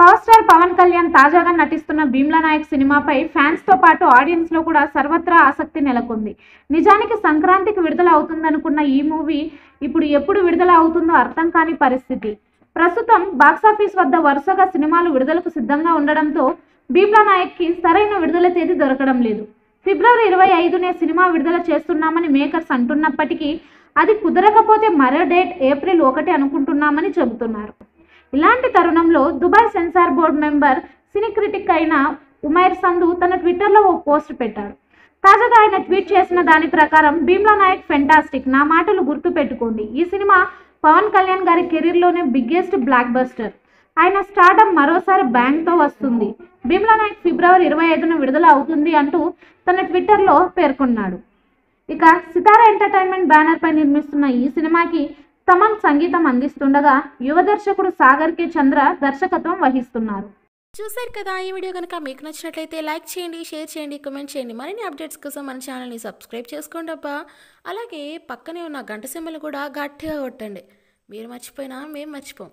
Power star Pawan Kalyan తాజాగా నటిస్తున్న భీమ్లా నాయక్ సినిమాపై ఫ్యాన్స్తో పాటు ఆడియన్స్లో కూడా సర్వత్రా ఆసక్తి నెలకొంది. నిజానికి సంక్రాంతికి విడుదల అవుతుందనుకున్న ఈ మూవీ ఇప్పుడు ఎప్పుడు విడుదల అవుతుందో అర్థం కాని పరిస్థితి. ప్రస్తుతం బాక్సాఫీస్ వద్ద వరుసగా సినిమాలు విడుదలకు సిద్ధంగా ఉండడంతో భీమ్లా నాయక్కి సరైన విడుదల తేదీ దొరకడం లేదు. ఫిబ్రవరి ఇరవై ఐదునే సినిమా విడుదల చేస్తున్నామని మేకర్స్ అంటున్నప్పటికీ అది కుదరకపోతే మరో డేట్ ఏప్రిల్ ఒకటి అనుకుంటున్నామని చెబుతున్నారు. ఇలాంటి తరుణంలో Dubai censor board member cine critic అయిన ఉమైర్ సంధు తన ట్విట్టర్లో ఓ పోస్ట్ పెట్టాడు. తాజాగా ఆయన ట్వీట్ చేసిన దాని ప్రకారం భీమ్లా నాయక్ ఫెంటాస్టిక్ నా మాటలు గుర్తు పెట్టుకోండి. ఈ సినిమా పవన్ కళ్యాణ్ గారి కెరీర్లోనే బిగ్గెస్ట్ బ్లాక్ బస్టర్ ఆయన స్టార్డమ్ మరోసారి బ్యాంక్తో వస్తుంది. భీమ్లా నాయక్ ఫిబ్రవరి ఇరవై ఐదున విడుదల అవుతుంది అంటూ తన ట్విట్టర్లో పేర్కొన్నాడు. ఇక సితారా ఎంటర్టైన్మెంట్ బ్యానర్ పై నిర్మిస్తున్న ఈ సినిమాకి తమం సంగీతం అందిస్తుండగా యువ దర్శకుడు సాగర్ కే చంద్ర దర్శకత్వం వహిస్తున్నారు. చూశారు కదా ఈ వీడియో కనుక మీకు నచ్చినట్లయితే లైక్ చేయండి షేర్ చేయండి కామెంట్ చేయండి. మరిన్ని అప్డేట్స్ కోసం మన ఛానల్ని సబ్స్క్రైబ్ చేసుకోండి అబ్బా. అలాగే పక్కనే ఉన్న గంట సింబల్ కూడా గట్టిగా కొట్టండి. మీరు మర్చిపోయినా మేము మర్చిపోం.